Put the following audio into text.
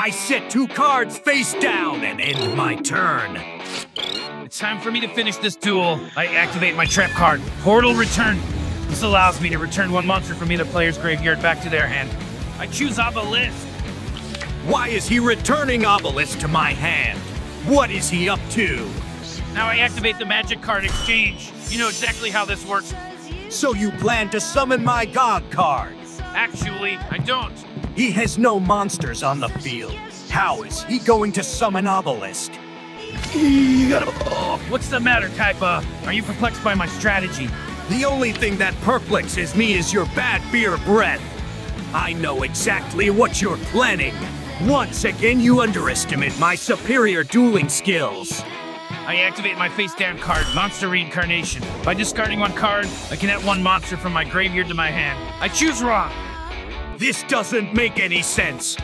I set two cards face down and end my turn. It's time for me to finish this duel. I activate my trap card, Portal Return. This allows me to return one monster from either player's graveyard back to their hand. I choose Obelisk. Why is he returning Obelisk to my hand? What is he up to? Now I activate the magic card exchange. You know exactly how this works. So you plan to summon my god card? Actually, I don't. He has no monsters on the field. How is he going to summon Obelisk? Oh, what's the matter, Kaiba? Are you perplexed by my strategy? The only thing that perplexes me is your bad beer breath. I know exactly what you're planning. Once again, you underestimate my superior dueling skills. I activate my face down card, Monster Reincarnation. By discarding one card, I can add one monster from my graveyard to my hand. I choose Ra. This doesn't make any sense.